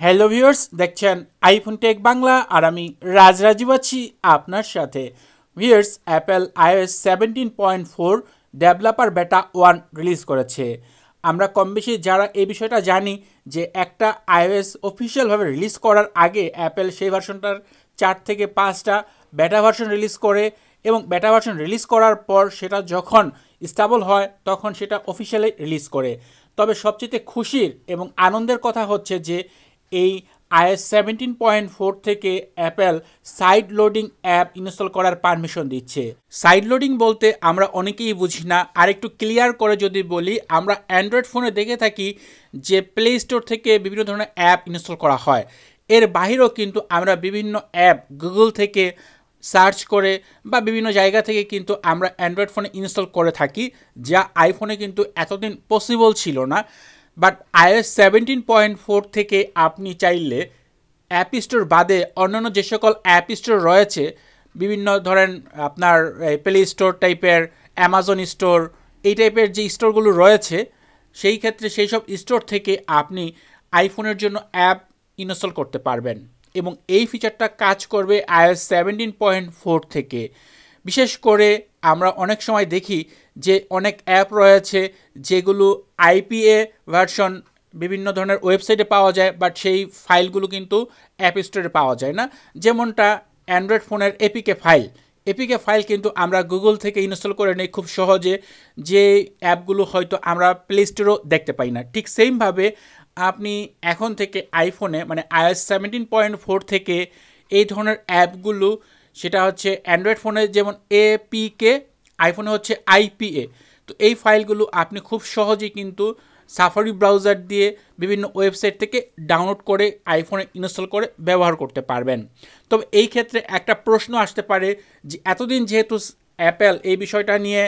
Hello viewers দেখছেন iPhone tech Bangla আর আমি রাজরাজীব আছি আপনার সাথে। Viewers Apple iOS seventeen point four developer beta one release করেছে। আমরা কম বেশি যারা এই বিষয়টা জানি যে একটা আইওএস অফিসিয়ালভাবে রিলিজ করার আগে অ্যাপেল সেই ভার্সনটার চার থেকে পাঁচটা বেটা ভার্সন রিলিজ করে এবং বেটা ভার্সন রিলিজ করার পর সেটা যখন স্টেবল হয়, তখন সেটা অফিসিয়ালি রিলিজ করে। তবে সবচেয়ে খুশির এবং আনন্দের কথা হচ্ছে যে এই আইএস সেভেন্টিন পয়েন্ট ফোর থেকে Apple side loading app install করার পারমিশন দিচ্ছে। সাইড লোডিং বলতে আমরা অনেকেই বুঝি না। আর একটু ক্লিয়ার করে যদি বলি, আমরা অ্যান্ড্রয়েড ফোনে দেখে থাকি যে প্লে স্টোর থেকে বিভিন্ন ধরনের অ্যাপ ইনস্টল করা হয়। এর বাহিরেও কিন্তু আমরা বিভিন্ন অ্যাপ গুগল থেকে সার্চ করে বা বিভিন্ন জায়গা থেকে কিন্তু আমরা অ্যান্ড্রয়েড ফোনে ইনস্টল করে থাকি, যা আইফোনে কিন্তু এতদিন পসিবল ছিল না। But iOS seventeen point four থেকে আপনি চাইলে অ্যাপ স্টোর বাদে অন্যান্য যে সকল অ্যাপ স্টোর রয়েছে, বিভিন্ন ধরেন আপনার প্লে স্টোর টাইপের অ্যামাজন স্টোর এই টাইপের যে স্টোরগুলো রয়েছে, সেই ক্ষেত্রে সেই সব স্টোর থেকে আপনি আইফোনের জন্য অ্যাপ ইনস্টল করতে পারবেন। এবং এই ফিচারটা কাজ করবে আইএস সেভেন্টিন পয়েন্ট ফোর থেকে। বিশেষ করে আমরা অনেক সময় দেখি যে অনেক অ্যাপ রয়েছে যেগুলো আইপিএ ভার্সন বিভিন্ন ধরনের ওয়েবসাইটে পাওয়া যায় বাট সেই ফাইলগুলো কিন্তু অ্যাপ স্টোরে পাওয়া যায় না। যেমনটা অ্যান্ড্রয়েড ফোনের এপিকে ফাইল এপিকে ফাইল কিন্তু আমরা গুগল থেকে ইনস্টল করে নিই খুব সহজে। যে অ্যাপগুলো হয়তো আমরা প্লে স্টোরেও দেখতে পাই না। ঠিক সেমভাবে আপনি এখন থেকে আইফোনে মানে আইএস সেভেন্টিন পয়েন্ট ফোর থেকে এই ধরনের অ্যাপগুলো, সেটা হচ্ছে অ্যান্ড্রয়েড ফোনে যেমন এপিকে আইফোনে হচ্ছে আইপিএ তো এই ফাইলগুলো আপনি খুব সহজেই কিন্তু সাফারি ব্রাউজার দিয়ে বিভিন্ন ওয়েবসাইট থেকে ডাউনলোড করে আইফোনে ইনস্টল করে ব্যবহার করতে পারবেন। তবে এই ক্ষেত্রে একটা প্রশ্ন আসতে পারে যে এতদিন যেহেতু অ্যাপেল এই বিষয়টা নিয়ে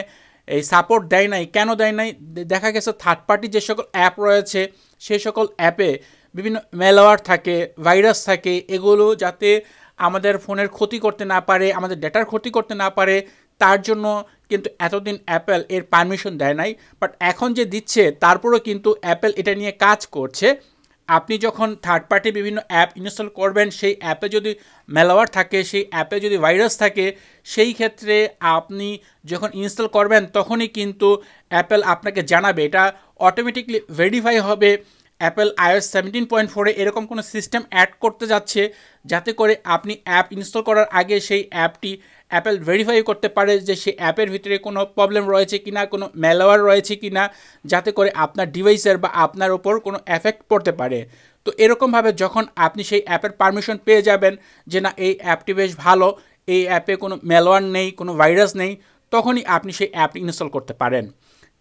এই সাপোর্ট দেয় নাই, কেন দেয় নাই? দেখা গেছে থার্ড পার্টি যে সকল অ্যাপ রয়েছে সেই সকল অ্যাপে বিভিন্ন মেলওয়ার থাকে ভাইরাস থাকে, এগুলো যাতে আমাদের ফোনের ক্ষতি করতে না পারে, আমাদের ডেটার ক্ষতি করতে না পারে তার জন্য কিন্তু এতদিন অ্যাপেল এর পারমিশন দেয় নাই বাট এখন যে দিচ্ছে, তারপরেও কিন্তু অ্যাপেল এটা নিয়ে কাজ করছে। আপনি যখন থার্ড পার্টি বিভিন্ন অ্যাপ ইনস্টল করবেন, সেই অ্যাপে যদি মেলাওয়ার থাকে, সেই অ্যাপে যদি ভাইরাস থাকে, সেই ক্ষেত্রে আপনি যখন ইনস্টল করবেন, তখনই কিন্তু অ্যাপেল আপনাকে জানাবে। এটা অটোমেটিকলি ভেরিফাই হবে। অ্যাপেল আইওএস সেভেন্টিন পয়েন্ট ফোরে এরকম কোনো সিস্টেম অ্যাড করতে যাচ্ছে যাতে করে আপনি অ্যাপ ইনস্টল করার আগে সেই অ্যাপটি অ্যাপেল ভেরিফাই করতে পারে যে সেই অ্যাপের ভিতরে কোনো প্রবলেম রয়েছে কি না কোনো ম্যালোয়ার রয়েছে কি না যাতে করে আপনার ডিভাইসের বা আপনার ওপর কোনো এফেক্ট পড়তে পারে। তো এরকমভাবে যখন আপনি সেই অ্যাপের পারমিশন পেয়ে যাবেন যে না, এই অ্যাপটি বেশ ভালো, এই অ্যাপে কোনো ম্যালোয়ার নেই, কোনো ভাইরাস নেই, তখনই আপনি সেই অ্যাপটি ইনস্টল করতে পারেন।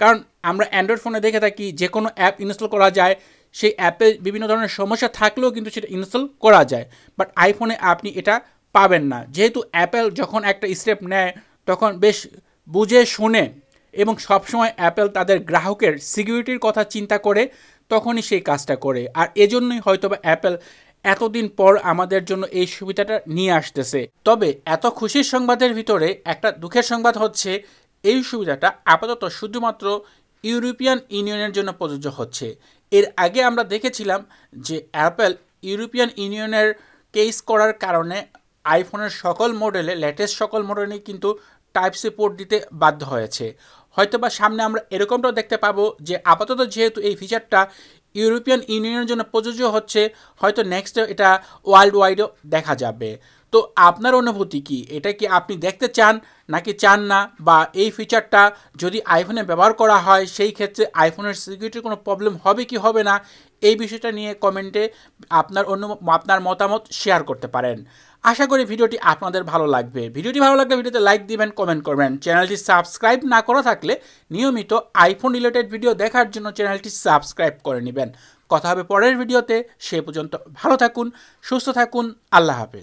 কারণ আমরা অ্যান্ড্রয়েড ফোনে দেখে থাকি যে কোনো অ্যাপ ইনস্টল করা যায়, সেই অ্যাপে বিভিন্ন ধরনের সমস্যা থাকলেও কিন্তু সেটা ইনস্টল করা যায়। বাট আইফোনে আপনি এটা পাবেন না। যেহেতু অ্যাপেল যখন একটা স্টেপ নেয়, তখন বেশ বুঝে শুনে এবং সবসময় অ্যাপেল তাদের গ্রাহকের সিকিউরিটির কথা চিন্তা করে, তখনই সেই কাজটা করে। আর এজন্যই হয়তো বা অ্যাপেল এতদিন পর আমাদের জন্য এই সুবিধাটা নিয়ে আসতেছে। তবে এত খুশির সংবাদের ভিতরে একটা দুঃখের সংবাদ হচ্ছে এই সুবিধাটা আপাতত শুধুমাত্র ইউরোপিয়ান ইউনিয়নের জন্য প্রযোজ্য হচ্ছে। এর আগে আমরা দেখেছিলাম যে অ্যাপেল ইউরোপিয়ান ইউনিয়নের কেস করার কারণে আইফোনের সকল মডেলে, লেটেস্ট সকল মডেলে কিন্তু টাইপ সি পোর্ট দিতে বাধ্য হয়েছে। হয়তো বা সামনে আমরা এরকমটাও দেখতে পাবো যে আপাতত যেহেতু এই ফিচারটা ইউরোপিয়ান ইউনিয়নের জন্য প্রযোজ্য হচ্ছে, হয়তো নেক্সট এটা ওয়ার্ল্ড ওয়াইডও দেখা যাবে। তো আপনার অনুভূতি কি? এটা কি আপনি দেখতে চান নাকি চান না? বা এই ফিচারটা যদি আইফোনে ব্যবহার করা হয়, সেই ক্ষেত্রে আইফোনের সিকিউরিটির কোনো প্রবলেম হবে কি হবে না? এই বিষয়টা নিয়ে কমেন্টে আপনার অন্য আপনার মতামত শেয়ার করতে পারেন। আশা করি ভিডিওটি আপনাদের ভালো লাগবে। ভিডিওটি ভালো লাগলে ভিডিওতে লাইক দিবেন কমেন্ট করবেন। চ্যানেলটি সাবস্ক্রাইব না করা থাকলে নিয়মিত আইফোন রিলেটেড ভিডিও দেখার জন্য চ্যানেলটি সাবস্ক্রাইব করে নেবেন। কথা হবে পরের ভিডিওতে সে পর্যন্ত ভালো থাকুন, সুস্থ থাকুন। আল্লাহ হাফেজ।